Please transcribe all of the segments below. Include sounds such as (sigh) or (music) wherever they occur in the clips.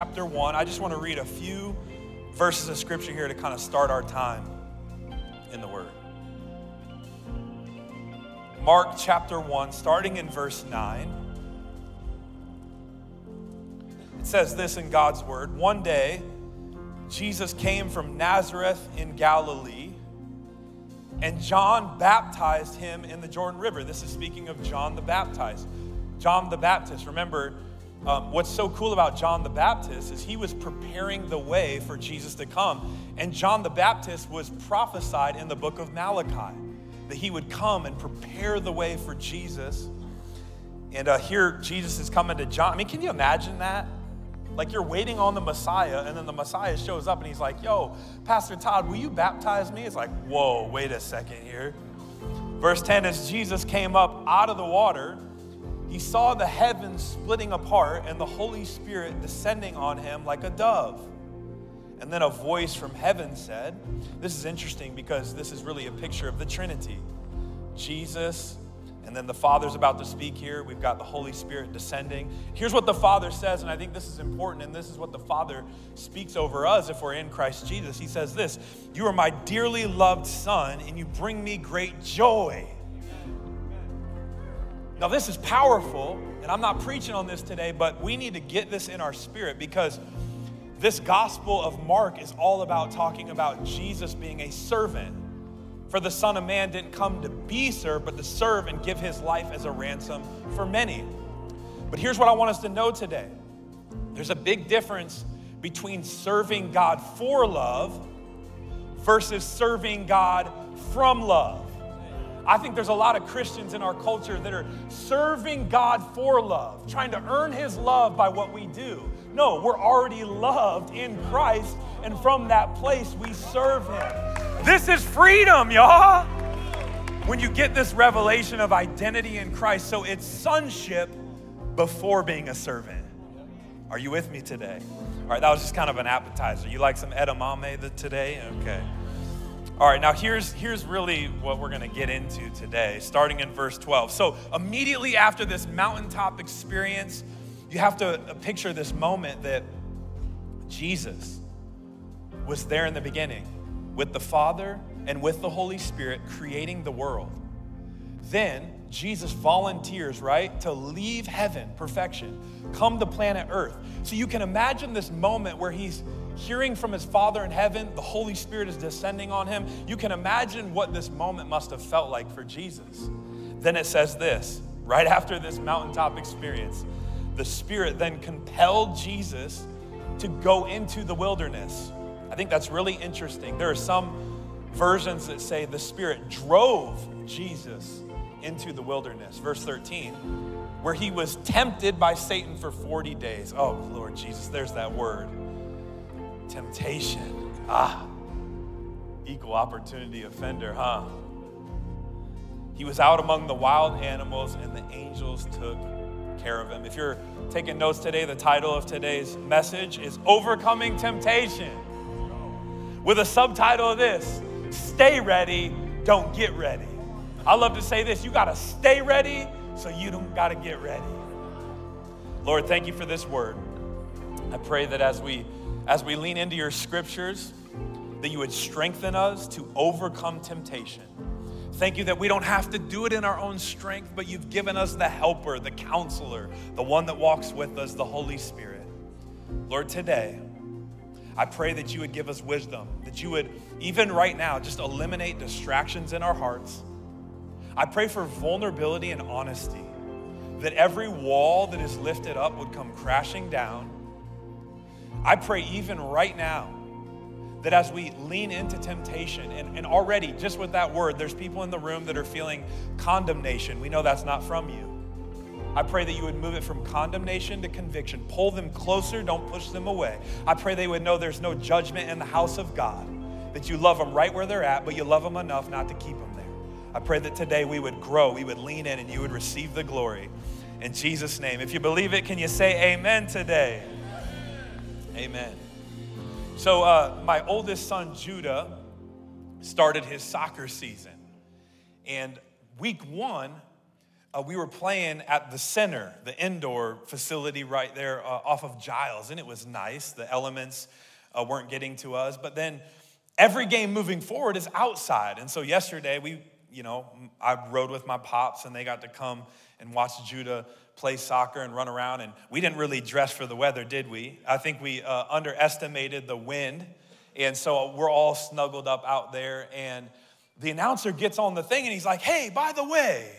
chapter 1. I just want to read a few verses of scripture here to kind of start our time in the Word. Mark chapter 1, starting in verse 9. It says this in God's Word One day, Jesus came from Nazareth in Galilee, and John baptized him in the Jordan River. This is speaking of John the Baptist. John the Baptist, remember, um, what's so cool about John the Baptist is he was preparing the way for Jesus to come. And John the Baptist was prophesied in the book of Malachi that he would come and prepare the way for Jesus. And uh, here Jesus is coming to John. I mean, can you imagine that? Like you're waiting on the Messiah, and then the Messiah shows up and he's like, Yo, Pastor Todd, will you baptize me? It's like, Whoa, wait a second here. Verse 10 As Jesus came up out of the water, he saw the heavens splitting apart and the Holy Spirit descending on him like a dove. And then a voice from heaven said, This is interesting because this is really a picture of the Trinity Jesus, and then the Father's about to speak here. We've got the Holy Spirit descending. Here's what the Father says, and I think this is important, and this is what the Father speaks over us if we're in Christ Jesus. He says this You are my dearly loved Son, and you bring me great joy. Now, this is powerful, and I'm not preaching on this today, but we need to get this in our spirit because this gospel of Mark is all about talking about Jesus being a servant. For the Son of Man didn't come to be served, but to serve and give his life as a ransom for many. But here's what I want us to know today there's a big difference between serving God for love versus serving God from love. I think there's a lot of Christians in our culture that are serving God for love, trying to earn His love by what we do. No, we're already loved in Christ, and from that place we serve Him. This is freedom, y'all. When you get this revelation of identity in Christ, so it's sonship before being a servant. Are you with me today? All right, that was just kind of an appetizer. You like some edamame today? Okay. All right, now here's, here's really what we're going to get into today, starting in verse 12. So, immediately after this mountaintop experience, you have to picture this moment that Jesus was there in the beginning with the Father and with the Holy Spirit creating the world. Then Jesus volunteers, right, to leave heaven, perfection, come to planet Earth. So you can imagine this moment where he's hearing from his Father in heaven, the Holy Spirit is descending on him. You can imagine what this moment must have felt like for Jesus. Then it says this right after this mountaintop experience, the Spirit then compelled Jesus to go into the wilderness. I think that's really interesting. There are some versions that say the Spirit drove Jesus into the wilderness. Verse 13, where he was tempted by Satan for 40 days. Oh, Lord Jesus, there's that word temptation. Ah, equal opportunity offender, huh? He was out among the wild animals, and the angels took care of him. If you're taking notes today, the title of today's message is Overcoming Temptation, with a subtitle of this Stay Ready, Don't Get Ready. I love to say this you got to stay ready so you don't got to get ready. Lord, thank you for this word. I pray that as we as we lean into your scriptures, that you would strengthen us to overcome temptation. Thank you that we don't have to do it in our own strength, but you've given us the helper, the counselor, the one that walks with us, the Holy Spirit. Lord, today, I pray that you would give us wisdom, that you would, even right now, just eliminate distractions in our hearts. I pray for vulnerability and honesty, that every wall that is lifted up would come crashing down I pray even right now that as we lean into temptation, and, and already just with that word, there's people in the room that are feeling condemnation. We know that's not from you. I pray that you would move it from condemnation to conviction. Pull them closer, don't push them away. I pray they would know there's no judgment in the house of God, that you love them right where they're at, but you love them enough not to keep them there. I pray that today we would grow, we would lean in, and you would receive the glory. In Jesus' name. If you believe it, can you say amen today? Amen. So, uh, my oldest son, Judah, started his soccer season. And week one, uh, we were playing at the center, the indoor facility right there uh, off of Giles, and it was nice. The elements uh, weren't getting to us. But then every game moving forward is outside. And so yesterday, we, you know, I rode with my pops, and they got to come and watch Judah play soccer and run around. And we didn't really dress for the weather, did we? I think we uh, underestimated the wind. And so we're all snuggled up out there. And the announcer gets on the thing and he's like, hey, by the way,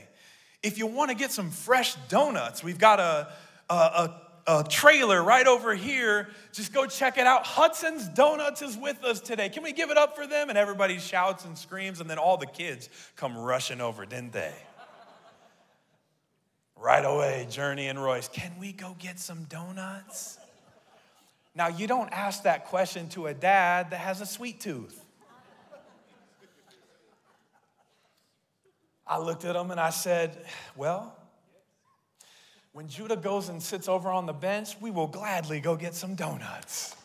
if you want to get some fresh donuts, we've got a, a, a, a, trailer right over here. Just go check it out. Hudson's Donuts is with us today. Can we give it up for them? And everybody shouts and screams, and then all the kids come rushing over, didn't they? Right away, Journey and Royce, can we go get some donuts? Now, you don't ask that question to a dad that has a sweet tooth. I looked at him and I said, Well, when Judah goes and sits over on the bench, we will gladly go get some donuts.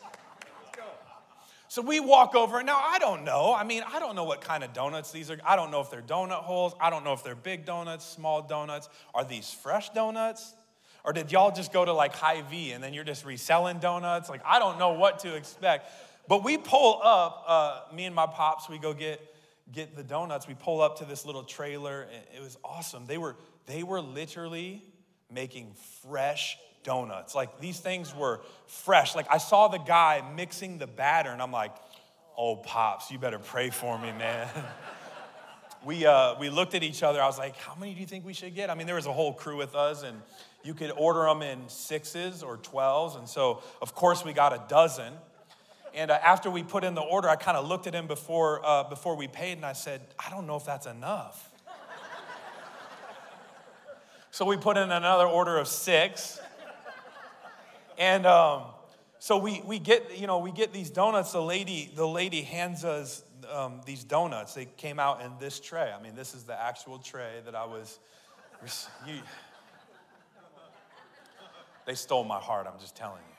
So we walk over. Now, I don't know. I mean, I don't know what kind of donuts these are. I don't know if they're donut holes. I don't know if they're big donuts, small donuts. Are these fresh donuts? Or did y'all just go to like Hy-Vee and then you're just reselling donuts? Like, I don't know what to expect. But we pull up, uh, me and my pops, we go get get the donuts. We pull up to this little trailer. It was awesome. They were, they were literally making fresh donuts. Like these things were fresh. Like I saw the guy mixing the batter, and I'm like, oh, Pops, you better pray for me, man. (laughs) we, uh, we looked at each other. I was like, how many do you think we should get? I mean, there was a whole crew with us, and you could order them in sixes or 12s. And so, of course, we got a dozen. And uh, after we put in the order, I kind of looked at him before, uh, before we paid and I said, I don't know if that's enough. (laughs) so we put in another order of six. And um, so we, we get, you know, we get these donuts. The lady, the lady hands us um, these donuts. They came out in this tray. I mean, this is the actual tray that I was, you, they stole my heart, I'm just telling you.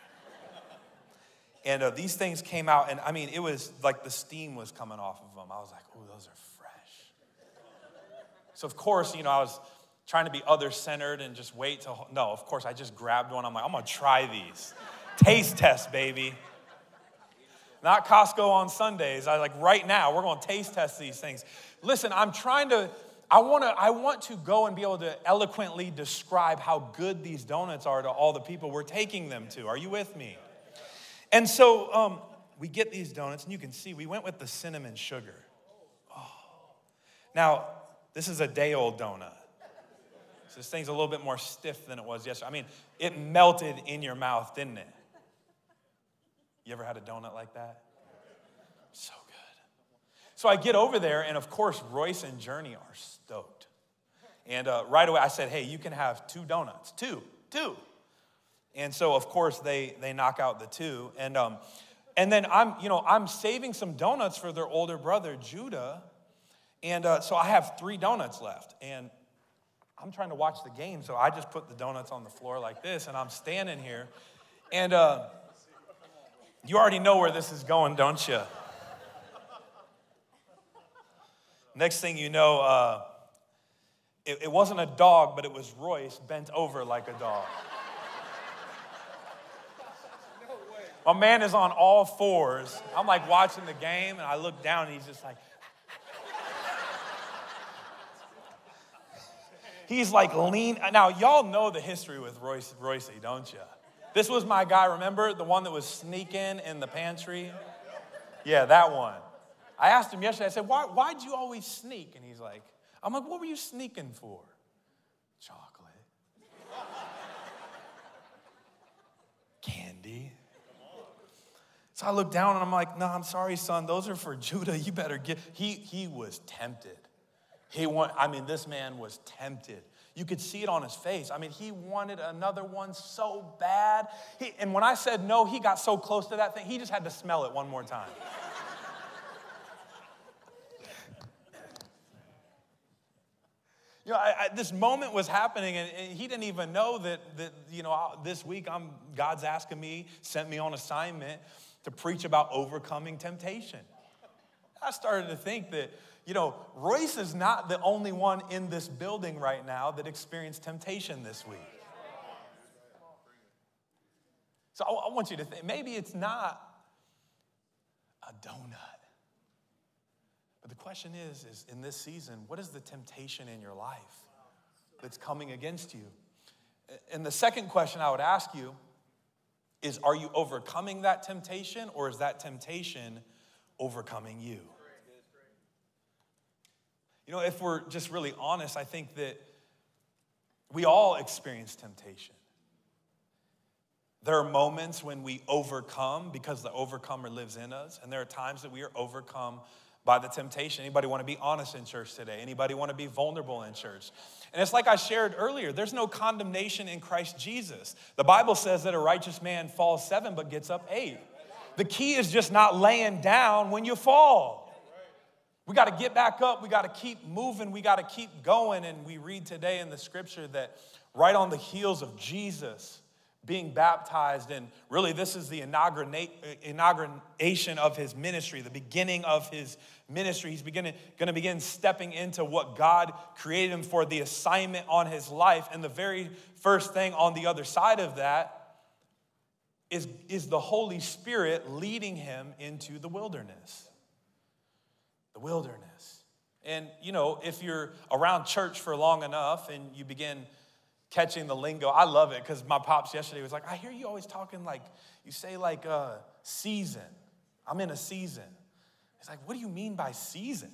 And uh, these things came out, and I mean, it was like the steam was coming off of them. I was like, oh, those are fresh. So, of course, you know, I was trying to be other centered and just wait till, no, of course, I just grabbed one. I'm like, I'm gonna try these. taste test, baby. Not Costco on Sundays. I like, right now, we're gonna taste test these things. Listen, I'm trying to, I wanna, I want to go and be able to eloquently describe how good these donuts are to all the people we're taking them to. Are you with me? And so um, we get these donuts, and you can see we went with the cinnamon sugar. Oh. Now, this is a day old donut. This thing's a little bit more stiff than it was yesterday. I mean, it melted in your mouth, didn't it? You ever had a donut like that? So good. So I get over there, and of course, Royce and Journey are stoked. And uh, right away, I said, hey, you can have two donuts. Two, two. And so, of course, they, they knock out the two. And, um, and then I'm, you know, I'm saving some donuts for their older brother, Judah. And uh, so I have three donuts left. And I'm trying to watch the game, so I just put the donuts on the floor like this, and I'm standing here. And uh, you already know where this is going, don't you? Next thing you know, uh, it, it wasn't a dog, but it was Royce bent over like a dog. My man is on all fours. I'm like watching the game, and I look down, and he's just like, he's like lean. Now, y'all know the history with Royce, Royce, don't you? This was my guy, remember? The one that was sneaking in the pantry? Yeah, that one. I asked him yesterday, I said, Why, why'd you always sneak? And he's like, I'm like, what were you sneaking for? Chocolate. Candy. So I look down and I'm like, no, I'm sorry, son. Those are for Judah. You better get. He, he was tempted. He want, I mean, this man was tempted. You could see it on his face. I mean, he wanted another one so bad. He, and when I said no, he got so close to that thing, he just had to smell it one more time. you know, I, I, this moment was happening, and, and, he didn't even know that, that you know, this week I'm, God's asking me, sent me on assignment to preach about overcoming temptation. I started to think that, you know, Royce is not the only one in this building right now that experienced temptation this week. So I, want you to think maybe it's not a donut. But the question is, is in this season, what is the temptation in your life that's coming against you? And the second question I would ask you is Are you overcoming that temptation, or is that temptation overcoming you? You know, if we're just really honest, I think that we all experience temptation. There are moments when we overcome because the overcomer lives in us, and there are times that we are overcome by the temptation. Anybody want to be honest in church today? Anybody want to be vulnerable in church? And it's like I shared earlier, there's no condemnation in Christ Jesus. The Bible says that a righteous man falls seven but gets up eight. The key is just not laying down when you fall. We got to get back up. We got to keep moving. We got to keep going. And we read today in the scripture that right on the heels of Jesus, being baptized. And really, this is the inauguration of his ministry, the beginning of his ministry. He's beginning, going to begin stepping into what God created him for, the assignment on his life. And the very first thing on the other side of that is, is the Holy Spirit leading him into the wilderness. The wilderness. And, you know, if you're around church for long enough and you begin catching the lingo. I love it because my pops yesterday was like, I hear you always talking like, you say like uh, season. I'm in a season. He's like, what do you mean by season?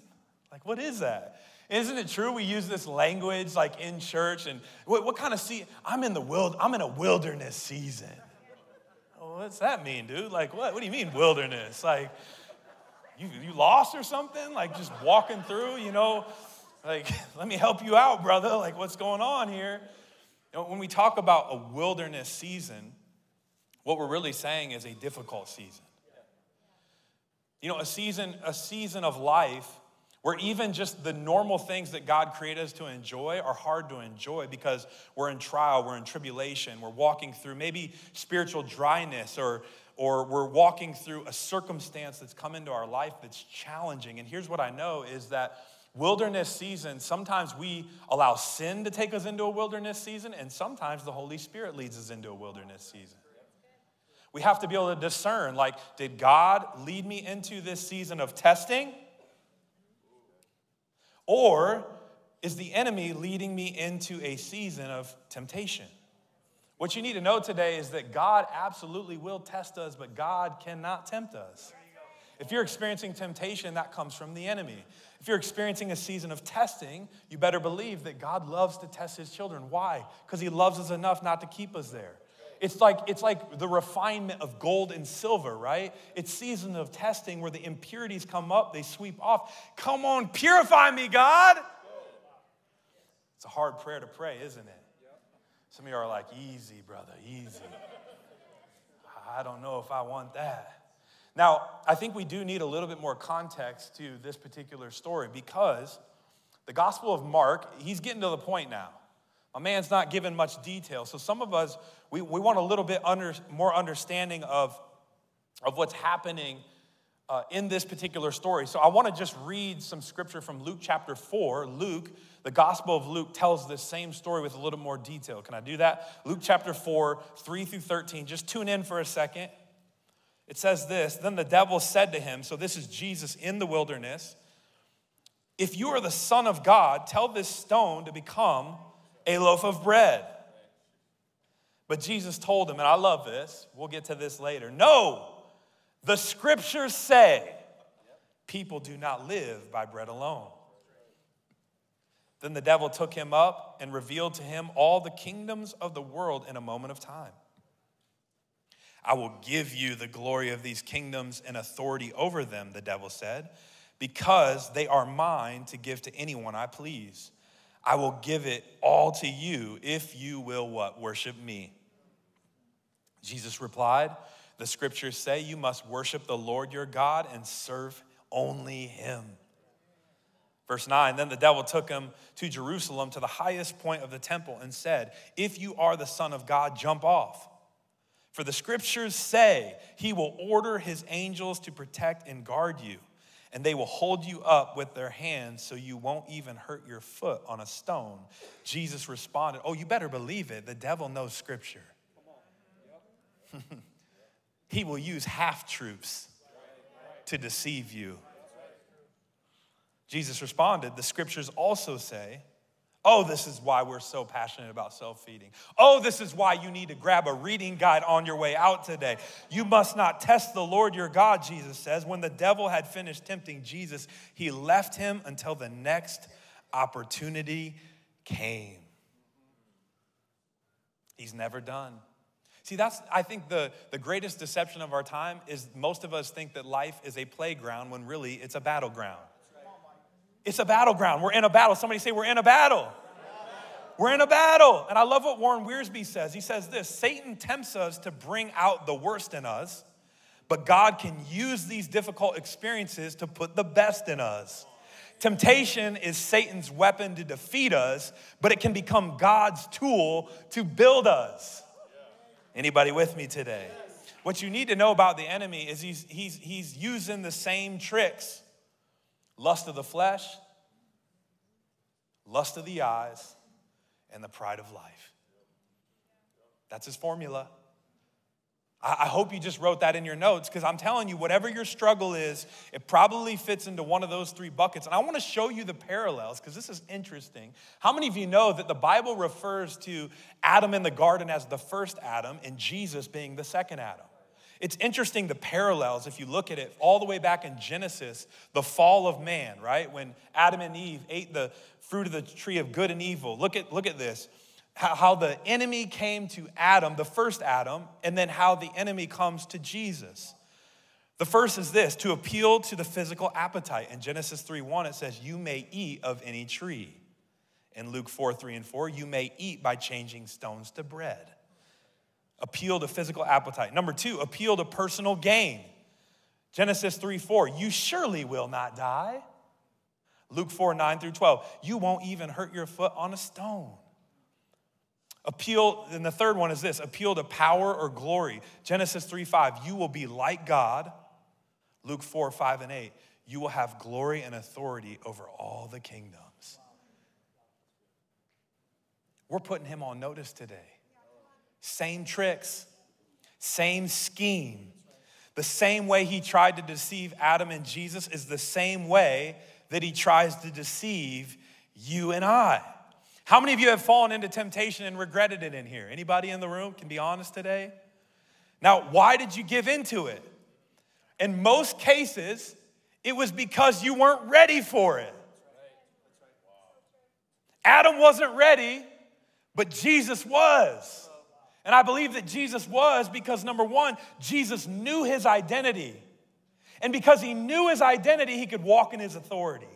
Like, what is that? Isn't it true we use this language like in church? And what, what kind of season? I'm in the wild, I'm in a wilderness season. Well, what's that mean, dude? Like, what? What do you mean wilderness? Like, you, you lost or something? Like just walking through, you know? Like, (laughs) let me help you out, brother. Like, what's going on here? You know, when we talk about a wilderness season, what we're really saying is a difficult season. You know, a season, a season of life where even just the normal things that God created us to enjoy are hard to enjoy because we're in trial, we're in tribulation, we're walking through maybe spiritual dryness or or we're walking through a circumstance that's come into our life that's challenging. And here's what I know is that Wilderness season, sometimes we allow sin to take us into a wilderness season, and sometimes the Holy Spirit leads us into a wilderness season. We have to be able to discern like, did God lead me into this season of testing? Or is the enemy leading me into a season of temptation? What you need to know today is that God absolutely will test us, but God cannot tempt us. If you're experiencing temptation, that comes from the enemy. If you're experiencing a season of testing, you better believe that God loves to test his children. Why? Because he loves us enough not to keep us there. It's like, it's like the refinement of gold and silver, right? It's season of testing where the impurities come up, they sweep off. Come on, purify me, God. It's a hard prayer to pray, isn't it? Some of you are like, easy, brother, easy. I don't know if I want that. Now, I think we do need a little bit more context to this particular story because the Gospel of Mark, he's getting to the point now. A man's not given much detail. So some of us, we, we want a little bit under, more understanding of, of what's happening uh, in this particular story. So I want to just read some scripture from Luke chapter 4. Luke, the Gospel of Luke, tells this same story with a little more detail. Can I do that? Luke chapter 4, 3 through 13. Just tune in for a second. It says this Then the devil said to him, so this is Jesus in the wilderness, if you are the Son of God, tell this stone to become a loaf of bread. But Jesus told him, and I love this, we'll get to this later. No, the scriptures say people do not live by bread alone. Then the devil took him up and revealed to him all the kingdoms of the world in a moment of time. I will give you the glory of these kingdoms and authority over them, the devil said, because they are mine to give to anyone I please. I will give it all to you if you will what? Worship me. Jesus replied, The scriptures say you must worship the Lord your God and serve only him. Verse 9 Then the devil took him to Jerusalem to the highest point of the temple and said, If you are the Son of God, jump off. For the scriptures say he will order his angels to protect and guard you, and they will hold you up with their hands so you won't even hurt your foot on a stone. Jesus responded, Oh, you better believe it. The devil knows scripture. (laughs) he will use half truths to deceive you. Jesus responded, The scriptures also say, Oh, this is why we're so passionate about self feeding. Oh, this is why you need to grab a reading guide on your way out today. You must not test the Lord your God, Jesus says. When the devil had finished tempting Jesus, he left him until the next opportunity came. He's never done. See, that's, I think, the, the greatest deception of our time is most of us think that life is a playground when really it's a battleground. It's a battleground. We're in a battle. Somebody say, We're in a battle. We're in a battle. And I love what Warren Wiersbe says. He says this Satan tempts us to bring out the worst in us, but God can use these difficult experiences to put the best in us. Temptation is Satan's weapon to defeat us, but it can become God's tool to build us. Anybody with me today? What you need to know about the enemy is he's, he's, he's using the same tricks lust of the flesh, lust of the eyes, and the pride of life. That's his formula. I hope you just wrote that in your notes because I'm telling you, whatever your struggle is, it probably fits into one of those three buckets. And I want to show you the parallels because this is interesting. How many of you know that the Bible refers to Adam in the garden as the first Adam and Jesus being the second Adam? It's interesting the parallels if you look at it all the way back in Genesis, the fall of man, right? When Adam and Eve ate the fruit of the tree of good and evil. Look at, look at this. How, the enemy came to Adam, the first Adam, and then how the enemy comes to Jesus. The first is this to appeal to the physical appetite. In Genesis 3 1, it says, You may eat of any tree. In Luke 4 3 and 4, you may eat by changing stones to bread appeal to physical appetite. Number two, appeal to personal gain. Genesis 3 4, you surely will not die. Luke 4 9 through 12, you won't even hurt your foot on a stone. Appeal, and the third one is this appeal to power or glory. Genesis 3 5, you will be like God. Luke 4 5 and 8, you will have glory and authority over all the kingdoms. We're putting him on notice today. Same tricks, same scheme. The same way he tried to deceive Adam and Jesus is the same way that he tries to deceive you and I. How many of you have fallen into temptation and regretted it in here? Anybody in the room can be honest today? Now, why did you give into it? In most cases, it was because you weren't ready for it. Adam wasn't ready, but Jesus was. And I believe that Jesus was because number one, Jesus knew his identity. And because he knew his identity, he could walk in his authority.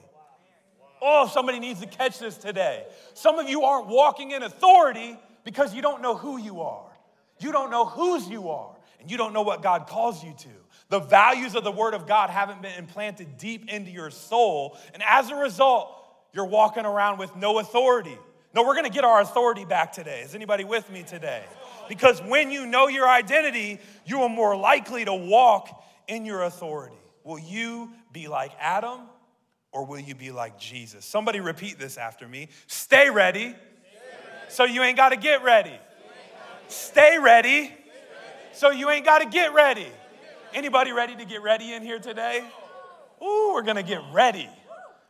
Oh, somebody needs to catch this today. Some of you aren't walking in authority because you don't know who you are. You don't know whose you are, and you don't know what God calls you to. The values of the Word of God haven't been implanted deep into your soul, and as a result, you're walking around with no authority. No, we're gonna get our authority back today. Is anybody with me today? Because when you know your identity, you are more likely to walk in your authority. Will you be like Adam or will you be like Jesus? Somebody repeat this after me. Stay ready, so you ain't got to get ready. Stay ready so you ain't got to get ready. Anybody ready to get ready in here today? Ooh, we're going to get ready.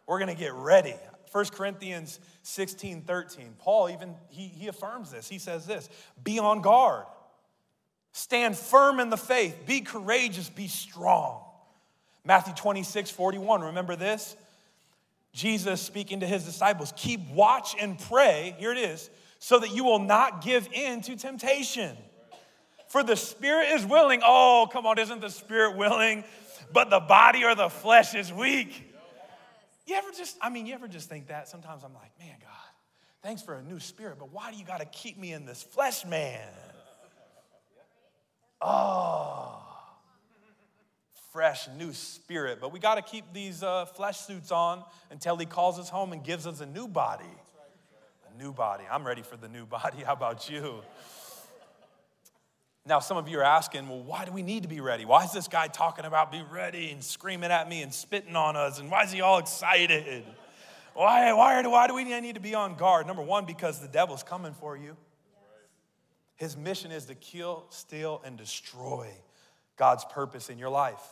We're going to get ready. 1 Corinthians 16, 13. Paul even, he, he affirms this. He says this, be on guard. Stand firm in the faith. Be courageous. Be strong. Matthew 26, 41. Remember this? Jesus speaking to his disciples, keep watch and pray. Here it is, so that you will not give in to temptation. For the spirit is willing. Oh, come on, isn't the spirit willing? But the body or the flesh is weak. You ever just, I mean, you ever just think that? Sometimes I'm like, man, God, thanks for a new spirit, but why do you got to keep me in this flesh, man? Oh, fresh new spirit. But we got to keep these uh, flesh suits on until He calls us home and gives us a new body. A new body. I'm ready for the new (laughs) body. How about you? Now, some of you are asking, well, why do we need to be ready? Why is this guy talking about be ready and screaming at me and spitting on us? And why is he all excited? Why, why, why do we need to be on guard? Number one, because the devil's coming for you. His mission is to kill, steal, and destroy God's purpose in your life.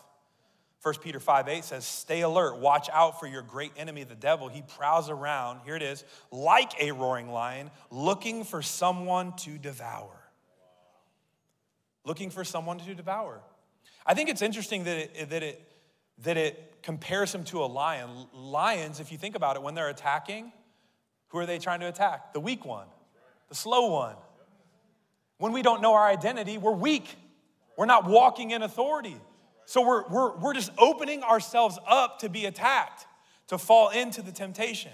1 Peter 5 8 says, Stay alert, watch out for your great enemy, the devil. He prowls around, here it is, like a roaring lion, looking for someone to devour looking for someone to devour. I think it's interesting that it, that it, that it compares him to a lion. Lions, if you think about it, when they're attacking, who are they trying to attack? The weak one, the slow one. When we don't know our identity, we're weak. We're not walking in authority. So we're, we're, we're just opening ourselves up to be attacked, to fall into the temptation.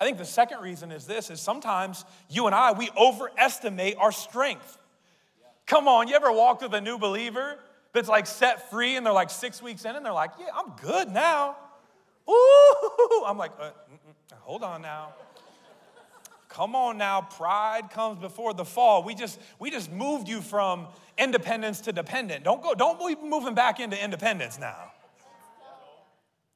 I think the second reason is this is sometimes you and I, we overestimate our strength. Come on, you ever walked with a new believer that's like set free and they're like six weeks in and they're like, yeah, I'm good now. Ooh, I'm like, uh, hold on now. Come on now, pride comes before the fall. We just we just moved you from independence to dependent. Don't go, don't be moving back into independence now.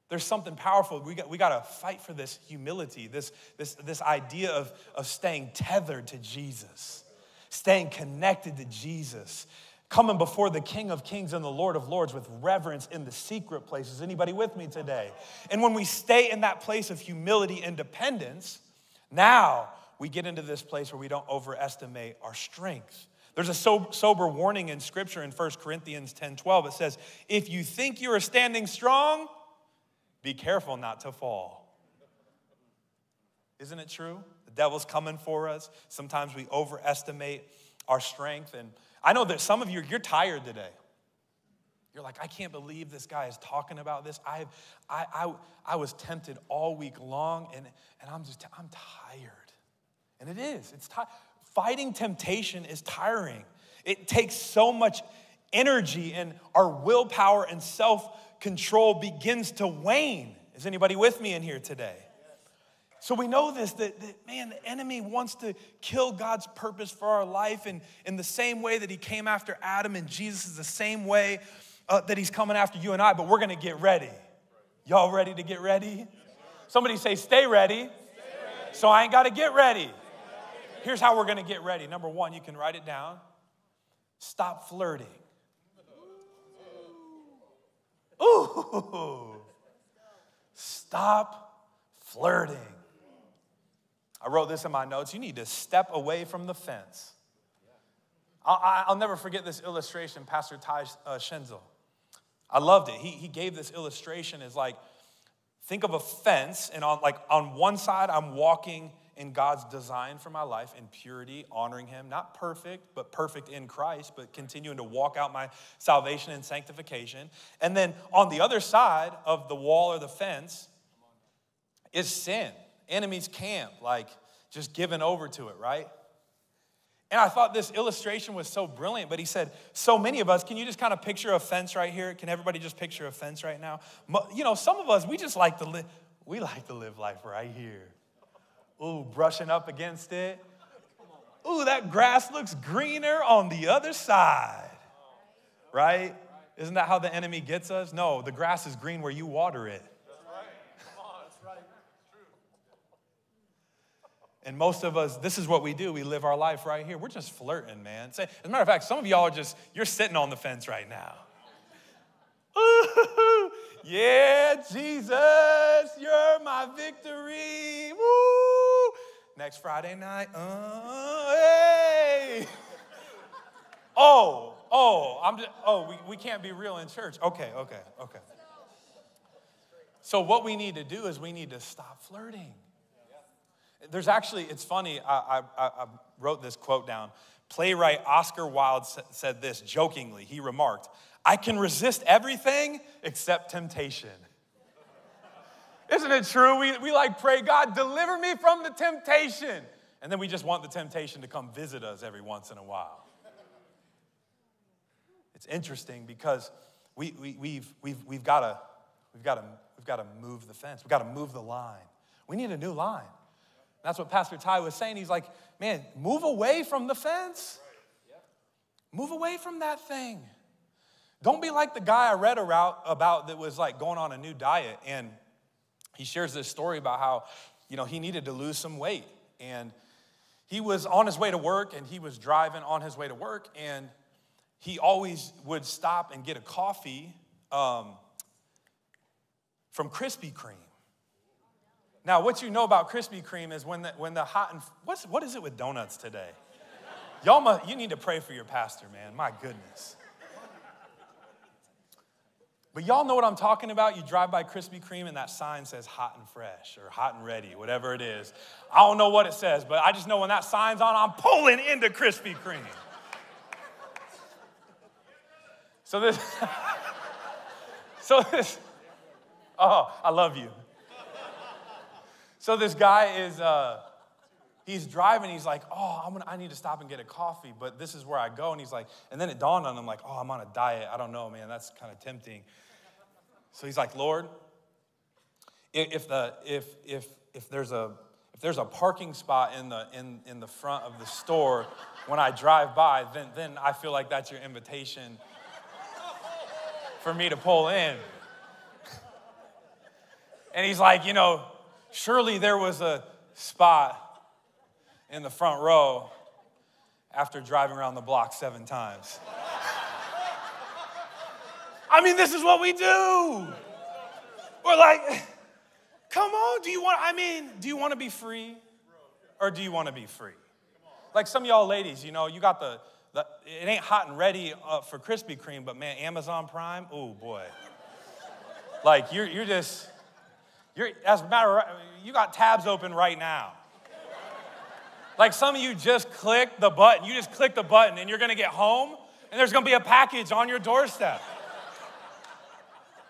There's something powerful. We got, we got to fight for this humility, this, this, this idea of, of staying tethered to Jesus staying connected to Jesus, coming before the King of Kings and the Lord of Lords with reverence in the secret places. Anybody with me today? And when we stay in that place of humility and dependence, now we get into this place where we don't overestimate our strength. There's a sober warning in scripture in 1 Corinthians 10 12. It says, If you think you are standing strong, be careful not to fall. Isn't it true? The devil's coming for us. Sometimes we overestimate our strength. And I know that some of you, you're tired today. You're like, I can't believe this guy is talking about this. I, I, I, I was tempted all week long, and, and I'm just, I'm tired. And it is. It's ti- Fighting temptation is tiring. It takes so much energy, and our willpower and self control begins to wane. Is anybody with me in here today? So we know this that, that, man, the enemy wants to kill God's purpose for our life. And in the same way that he came after Adam and Jesus is the same way uh, that he's coming after you and I, but we're gonna get ready. Y'all ready to get ready? Somebody say, stay ready. Stay ready. So I ain't gotta get ready. Here's how we're gonna get ready. Number one, you can write it down. Stop flirting. Ooh. Stop flirting. I wrote this in my notes. You need to step away from the fence. I'll, I'll never forget this illustration, Pastor Ty uh, Schenzel. I loved it. He, he gave this illustration as like, think of a fence, and on like on one side, I'm walking in God's design for my life in purity, honoring Him, not perfect, but perfect in Christ, but continuing to walk out my salvation and sanctification. And then on the other side of the wall or the fence is sin enemy's camp, like just given over to it, right? And I thought this illustration was so brilliant, but he said, so many of us, can you just kind of picture a fence right here? Can everybody just picture a fence right now? You know, some of us, we just like to live, we like to live life right here. Ooh, brushing up against it. Ooh, that grass looks greener on the other side, right? Isn't that how the enemy gets us? No, the grass is green where you water it. And most of us, this is what we do. We live our life right here. We're just flirting, man. As a matter of fact, some of y'all are just, you're sitting on the fence right now. (laughs) Yeah, Jesus, you're my victory. Woo! Next Friday night, uh, hey. (laughs) oh, oh, I'm just, oh, we, we can't be real in church. Okay, okay, okay. So, what we need to do is we need to stop flirting. There's actually, it's funny, I, I, I wrote this quote down. Playwright Oscar Wilde said this jokingly. He remarked, I can resist everything except temptation. Isn't it true? We, we like pray, God, deliver me from the temptation. And then we just want the temptation to come visit us every once in a while. It's interesting because we, we, we've, we've, we've got to we've got to we've got to move the fence. We've got to move the line. We need a new line. That's what Pastor Ty was saying. He's like, man, move away from the fence. Move away from that thing. Don't be like the guy I read about that was like going on a new diet. And he shares this story about how, you know, he needed to lose some weight. And he was on his way to work and he was driving on his way to work. And he always would stop and get a coffee um, from Krispy Kreme. Now, what you know about Krispy Kreme is when the, when the hot and what's, what is it with donuts today? Y'all, must, you need to pray for your pastor, man. My goodness. But y'all know what I'm talking about. You drive by Krispy Kreme and that sign says hot and fresh or hot and ready, whatever it is. I don't know what it says, but I just know when that sign's on, I'm pulling into Krispy Kreme. So this, (laughs) so this, oh, I love you. So this guy is, uh, he's driving. He's like, oh, I'm gonna, I need to stop and get a coffee, but this is where I go. And he's like, and then it dawned on him, like, oh, I'm on a diet. I don't know, man. That's kind of tempting. So he's like, Lord, if the if if if there's a if there's a parking spot in the in in the front of the store when I drive by, then then I feel like that's your invitation for me to pull in. And he's like, you know, surely there was a spot in the front row after driving around the block seven times. I mean, this is what we do. We're like, come on, do you want, I mean, do you want to be free or do you want to be free? Like some of y'all ladies, you know, you got the, the it ain't hot and ready uh, for Krispy Kreme, but man, Amazon Prime, oh boy. Like you're, you're just, you're, as a matter of, you got tabs open right now. Like some of you just click the button. You just click the button and you're gonna get home and there's gonna be a package on your doorstep.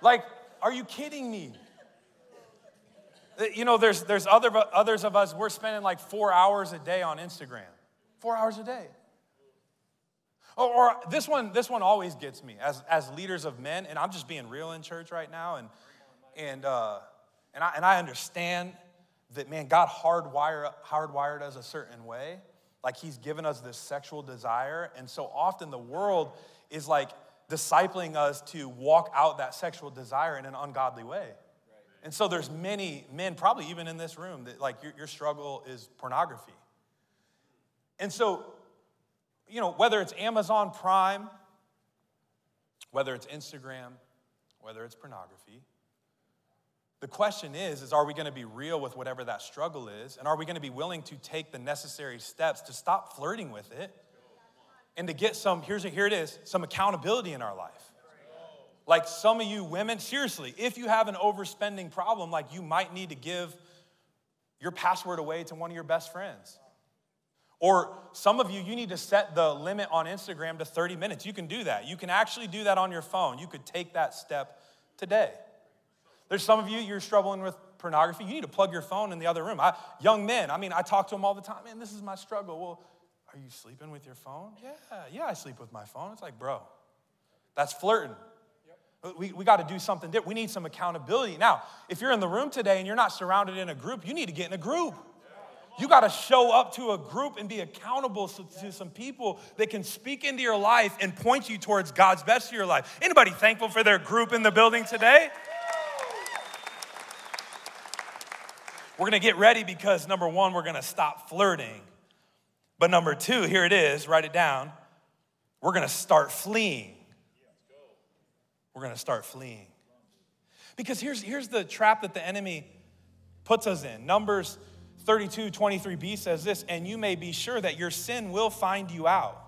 Like, are you kidding me? You know, there's, there's other, others of us, we're spending like four hours a day on Instagram. Four hours a day. Or, or, this one, this one always gets me as, as leaders of men, and I'm just being real in church right now, and, and, uh, and, I, and I understand that, man, God hardwired, hardwired us a certain way. Like He's given us this sexual desire, and so often the world is like, discipling us to walk out that sexual desire in an ungodly way. And so there's many men, probably even in this room, that like your, your struggle is pornography. And so, you know, whether it's Amazon Prime, whether it's Instagram, whether it's pornography, the question is, is are we going to be real with whatever that struggle is? And are we going to be willing to take the necessary steps to stop flirting with it and to get some, here's here it is, some accountability in our life. Like some of you women, seriously, if you have an overspending problem, like you might need to give your password away to one of your best friends. Or some of you, you need to set the limit on Instagram to 30 minutes. You can do that. You can actually do that on your phone. You could take that step today. There's some of you, you're struggling with pornography. You need to plug your phone in the other room. I, young men, I mean, I talk to them all the time. Man, this is my struggle. Well, are you sleeping with your phone? Yeah, yeah, I sleep with my phone. It's like, bro, that's flirting. Yep. We, we got to do something different. We need some accountability. Now, if you're in the room today and you're not surrounded in a group, you need to get in a group. You got to show up to a group and be accountable to some people that can speak into your life and point you towards God's best for your life. Anybody thankful for their group in the building today? We're going to get ready because number one, we're going to stop flirting. But number two, here it is, write it down. We're gonna start fleeing. We're gonna start fleeing. Because here's, here's the trap that the enemy puts us in. Numbers 32, 23b says this, and you may be sure that your sin will find you out.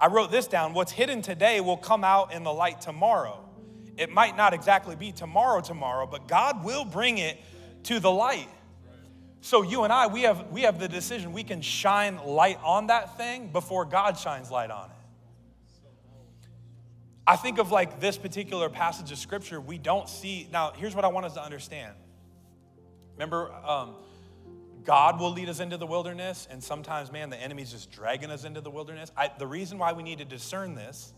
I wrote this down what's hidden today will come out in the light tomorrow. It might not exactly be tomorrow, tomorrow, but God will bring it to the light. So you and I, we have, we have the decision. We can shine light on that thing before God shines light on it. I think of like this particular passage of scripture, we don't see. Now, here's what I want us to understand. Remember, um, God will lead us into the wilderness, and sometimes, man, the enemy's just dragging us into the wilderness. I, the reason why we need to discern this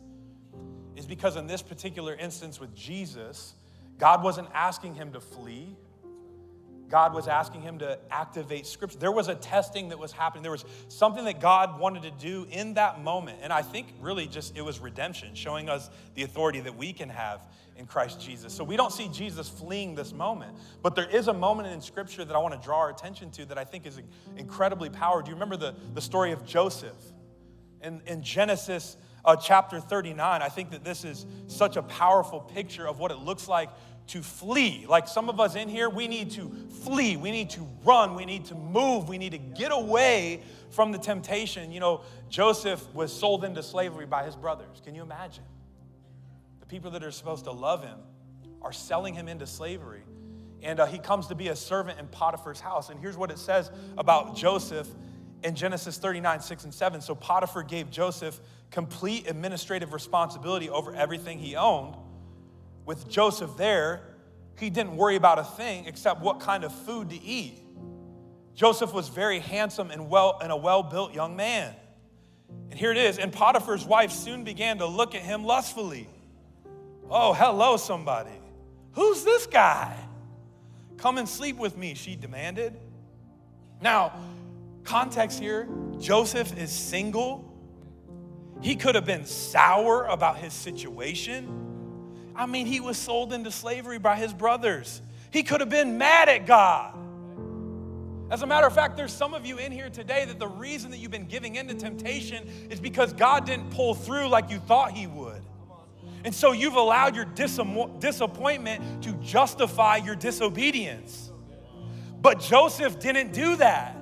is because in this particular instance with Jesus, God wasn't asking him to flee, God was asking him to activate scripture. There was a testing that was happening. There was something that God wanted to do in that moment. And I think really just it was redemption, showing us the authority that we can have in Christ Jesus. So we don't see Jesus fleeing this moment. But there is a moment in scripture that I want to draw our attention to that I think is incredibly powerful. Do you remember the, the story of Joseph? In, in Genesis uh, chapter 39, I think that this is such a powerful picture of what it looks like to flee. Like some of us in here, we need to flee. We need to run. We need to move. We need to get away from the temptation. You know, Joseph was sold into slavery by his brothers. Can you imagine? The people that are supposed to love him are selling him into slavery. And uh, he comes to be a servant in Potiphar's house. And here's what it says about Joseph in Genesis 39, 6 and 7. So Potiphar gave Joseph complete administrative responsibility over everything he owned with Joseph there, he didn't worry about a thing except what kind of food to eat. Joseph was very handsome and well and a well-built young man. And here it is, and Potiphar's wife soon began to look at him lustfully. Oh, hello, somebody. Who's this guy? Come and sleep with me, she demanded. Now, context here Joseph is single. He could have been sour about his situation. I mean, he was sold into slavery by his brothers. He could have been mad at God. As a matter of fact, there's some of you in here today that the reason that you've been giving into temptation is because God didn't pull through like you thought He would. And so you've allowed your disappointment to justify your disobedience. But Joseph didn't do that.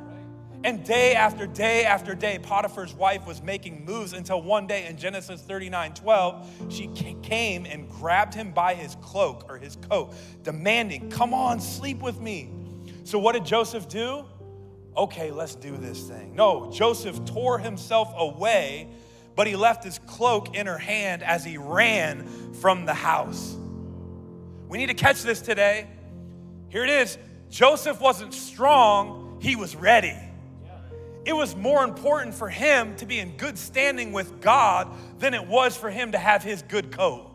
And day after day after day, Potiphar's wife was making moves until one day in Genesis 39 12, she came and grabbed him by his cloak or his coat, demanding, Come on, sleep with me. So, what did Joseph do? Okay, let's do this thing. No, Joseph tore himself away, but he left his cloak in her hand as he ran from the house. We need to catch this today. Here it is Joseph wasn't strong, he was ready it was more important for him to be in good standing with God than it was for him to have his good coat.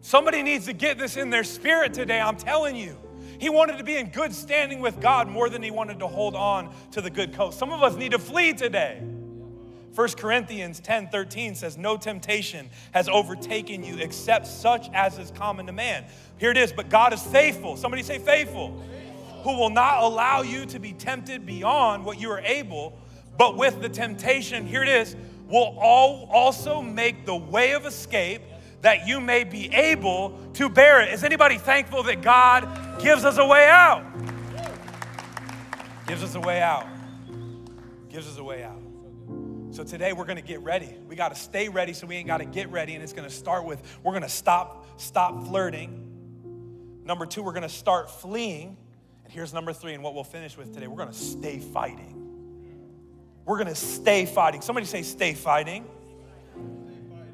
Somebody needs to get this in their spirit today, I'm telling you. He wanted to be in good standing with God more than he wanted to hold on to the good coat. Some of us need to flee today. 1 Corinthians 10 13 says, No temptation has overtaken you except such as is common to man. Here it is, but God is faithful. Somebody say, faithful who will not allow you to be tempted beyond what you are able, but with the temptation, here it is, will all also make the way of escape that you may be able to bear it. Is anybody thankful that God gives us a way out? Gives us a way out. Gives us a way out. So today we're to get ready. We got to stay ready so we ain't got to get ready and it's to start with we're to stop stop flirting. Number 2, we're to start fleeing. Here's number three, and what we'll finish with today. We're gonna stay fighting. We're gonna stay fighting. Somebody say, stay fighting.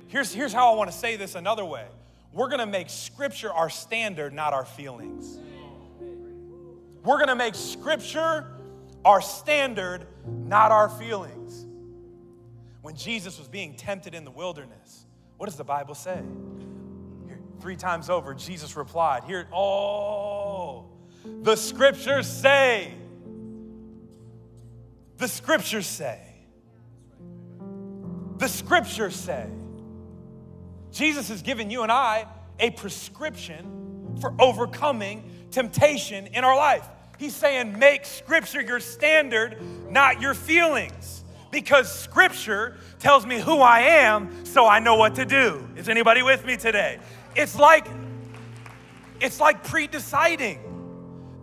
Here's, here's how I wanna say this another way we're gonna make scripture our standard, not our feelings. We're gonna make scripture our standard, not our feelings. When Jesus was being tempted in the wilderness, what does the Bible say? Three times over, Jesus replied, Here, oh, the scriptures say. The scriptures say. The scriptures say. Jesus has given you and I a prescription for overcoming temptation in our life. He's saying, make scripture your standard, not your feelings. Because scripture tells me who I am, so I know what to do. Is anybody with me today? It's like it's like pre-deciding.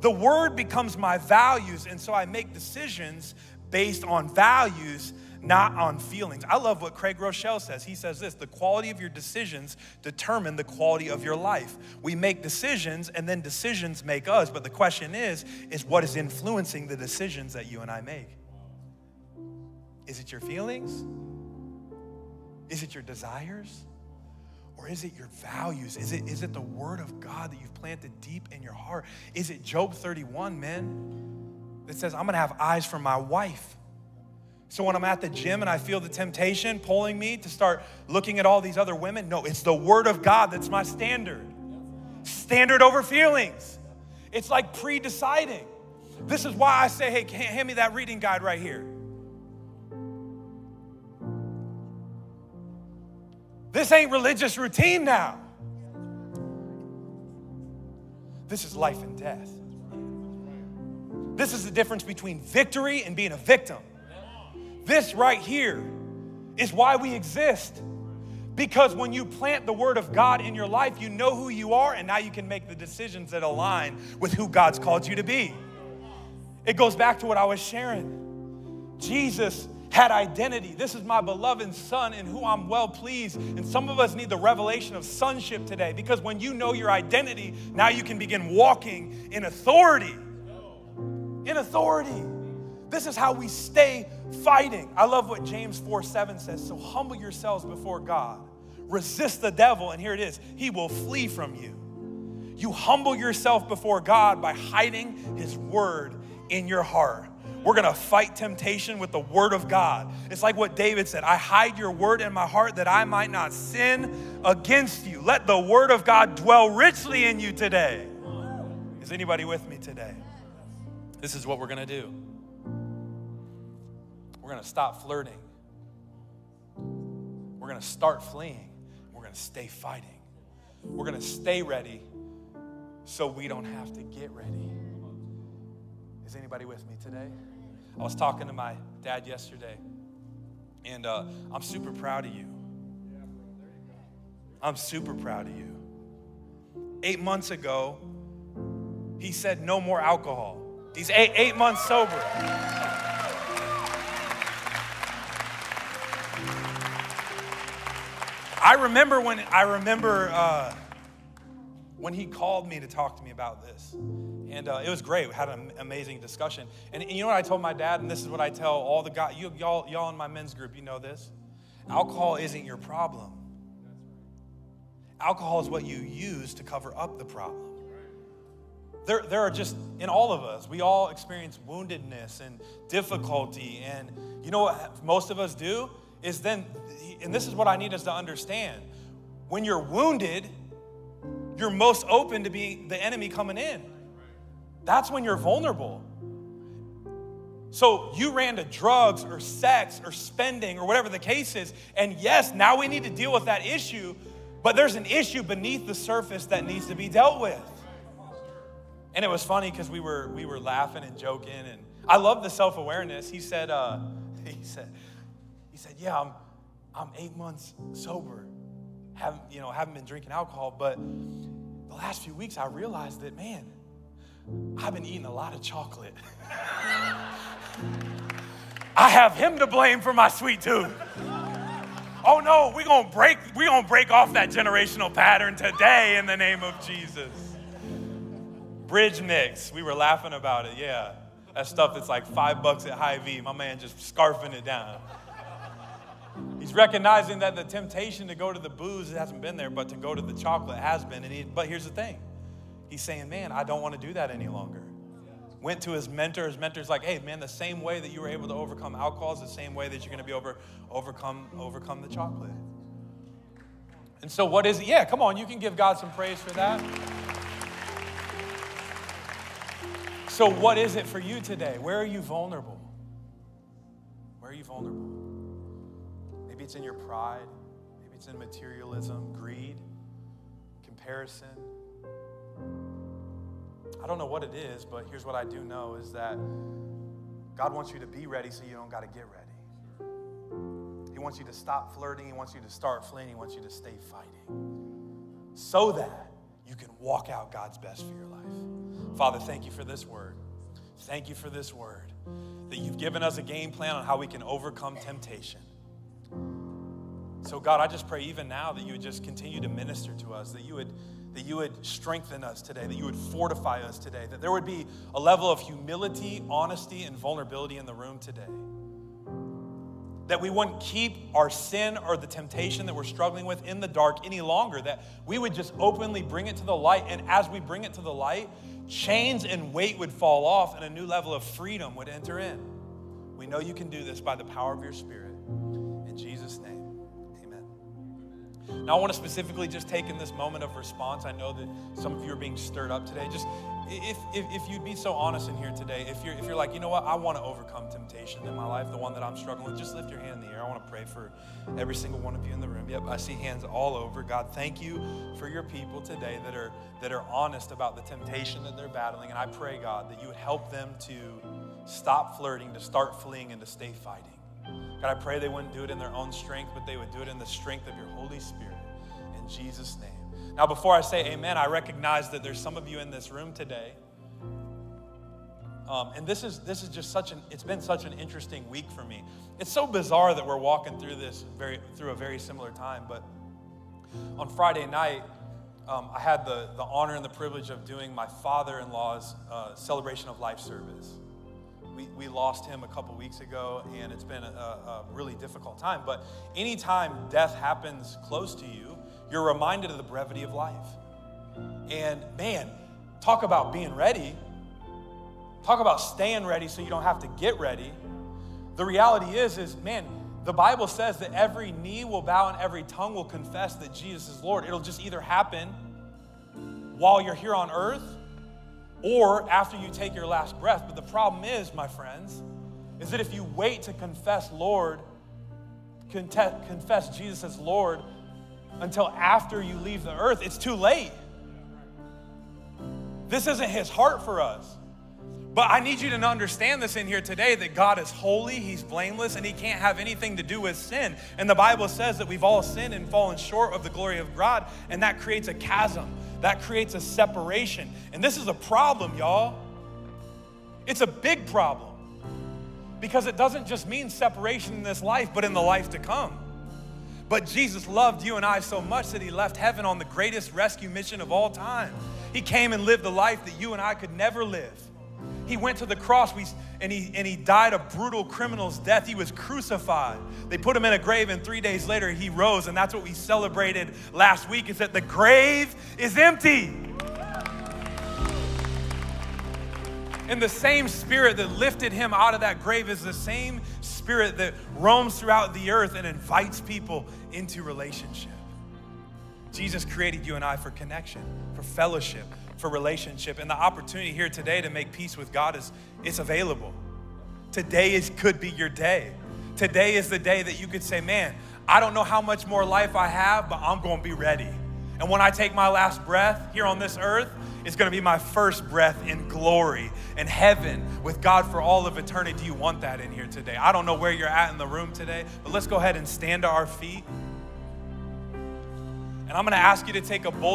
The word becomes my values, and so I make decisions based on values, not on feelings. I love what Craig Groeschel says. He says this the quality of your decisions determine the quality of your life. We make decisions, and then decisions make us. But the question is, is what is influencing the decisions that you and I make? Is it your feelings? Is it your desires? Or is it your values? Is it, is it the word of God that you've planted deep in your heart? Is it Job 31, men, that says, I'm gonna have eyes for my wife? So when I'm at the gym and I feel the temptation pulling me to start looking at all these other women, no, it's the word of God that's my standard. Standard over feelings. It's like pre deciding. This is why I say, hey, hand me that reading guide right here. This ain't religious routine now. This is life and death. This is the difference between victory and being a victim. This right here is why we exist. Because when you plant the word of God in your life, you know who you are, and now you can make the decisions that align with who God's called you to be. It goes back to what I was sharing. Jesus had identity. This is my beloved son in who I'm well pleased. And some of us need the revelation of sonship today because when you know your identity, now you can begin walking in authority. In authority. This is how we stay fighting. I love what James 4 7 says. So humble yourselves before God, resist the devil, and here it is he will flee from you. You humble yourself before God by hiding his word in your heart. We're gonna fight temptation with the word of God. It's like what David said I hide your word in my heart that I might not sin against you. Let the word of God dwell richly in you today. Is anybody with me today? This is what we're gonna do. We're going to stop flirting. We're going to start fleeing. We're going to stay fighting. We're going to stay ready so we don't have to get ready. Is anybody with me today? I was talking to my dad yesterday, and uh, I'm super proud of you. I'm super proud of you. Eight months ago, he said no more alcohol. He's eight, eight months sober. I remember when I remember uh, when he called me to talk to me about this, and uh, it was great. We had an amazing discussion. And, and, you know what I told my dad, and this is what I tell all the guys. You, y'all, y'all in my men's group, you know this. Alcohol isn't your problem. Alcohol is what you use to cover up the problem. There, there are just in all of us, we all experience woundedness and difficulty. And you know what most of us do is then and this is what I need us to understand. When you're wounded, you're most open to be the enemy coming in. That's when you're vulnerable. So you ran to drugs or sex or spending or whatever the case is. And yes, now we need to deal with that issue, but there's an issue beneath the surface that needs to be dealt with. And it was funny because we were we were laughing and joking, and I love the self-awareness. He said, uh, (laughs) he said, he said, yeah, I'm I'm eight months sober. Haven't, you know, haven't been drinking alcohol, but the last few weeks I realized that, man, I've been eating a lot of chocolate. (laughs) I have him to blame for my sweet tooth. Oh no, we're gonna break, we're gonna break off that generational pattern today in the name of Jesus. Bridge mix, we were laughing about it, yeah. That stuff that's like five bucks at Hy-Vee. My man just scarfing it down. He's recognizing that the temptation to go to the booze hasn't been there, but to go to the chocolate has been. And he, but here's the thing he's saying, Man, I don't want to do that any longer. Went to his mentor. His mentor's like, Hey, man, the same way that you were able to overcome alcohol is the same way that you're going to be over, overcome, overcome the chocolate. And so, what is it? Yeah, come on, you can give God some praise for that. So, what is it for you today? Where are you vulnerable? Where are you vulnerable? Maybe it's in your pride. Maybe it's in materialism, greed, comparison. I don't know what it is, but here's what I do know is that God wants you to be ready so you don't got to get ready. He wants you to stop flirting. He wants you to start fleeing. He wants you to stay fighting so that you can walk out God's best for your life. Father, thank you for this word. Thank you for this word that you've given us a game plan on how we can overcome temptation. So, God, I just pray even now that you would just continue to minister to us, that you would, that you would strengthen us today, that you would fortify us today, that there would be a level of humility, honesty, and vulnerability in the room today. That we wouldn't keep our sin or the temptation that we're struggling with in the dark any longer, that we would just openly bring it to the light. And as we bring it to the light, chains and weight would fall off and a new level of freedom would enter in. We know you can do this by the power of your Spirit. Now, I want to specifically just take in this moment of response. I know that some of you are being stirred up today. Just if, if, if you'd be so honest in here today, if you're, if you're like, you know what, I want to overcome temptation in my life, the one that I'm struggling with, just lift your hand in the air. I want to pray for every single one of you in the room. Yep, I see hands all over. God, thank you for your people today that are, that are honest about the temptation that they're battling. And I pray, God, that you would help them to stop flirting, to start fleeing, and to stay fighting. God, I pray they wouldn't do it in their own strength, but they would do it in the strength of your Holy Spirit. In Jesus' name. Now, before I say amen, I recognize that there's some of you in this room today. Um, and this is this is just such an it's been such an interesting week for me. It's so bizarre that we're walking through this very through a very similar time. But on Friday night, um, I had the the honor and the privilege of doing my father-in-law's uh, celebration of life service. We, we lost him a couple weeks ago, and it's been a, a really difficult time. But anytime death happens close to you, you're reminded of the brevity of life. And man, talk about being ready. Talk about staying ready so you don't have to get ready. The reality is, is man, the Bible says that every knee will bow and every tongue will confess that Jesus is Lord. It'll just either happen while you're here on earth or after you take your last breath. But the problem is, my friends, is that if you wait to confess Lord, confess Jesus as Lord until after you leave the earth, it's too late. This isn't his heart for us. But I need you to understand this in here today that God is holy, He's blameless, and He can't have anything to do with sin. And the Bible says that we've all sinned and fallen short of the glory of God, and that creates a chasm, that creates a separation. And this is a problem, y'all. It's a big problem because it doesn't just mean separation in this life, but in the life to come. But Jesus loved you and I so much that he left heaven on the greatest rescue mission of all time. He came and lived the life that you and I could never live. He went to the cross and, he, and he died a brutal criminal's death. He was crucified. They put him in a grave, and three days later, he rose. And that's what we celebrated last week is that the grave is empty. And the same spirit that lifted him out of that grave is the same spirit that roams throughout the earth and invites people into relationship. Jesus created you and I for connection, for fellowship, for relationship. And the opportunity here today to make peace with God is it's available. Today is could be your day. Today is the day that you could say, "Man, I don't know how much more life I have, but I'm going to be ready." And when I take my last breath here on this earth, it's going to be my first breath in glory in heaven with God for all of eternity. Do you want that in here today? I don't know where you're at in the room today, but let's go ahead and stand to our feet. And I'm going to ask you to take a bold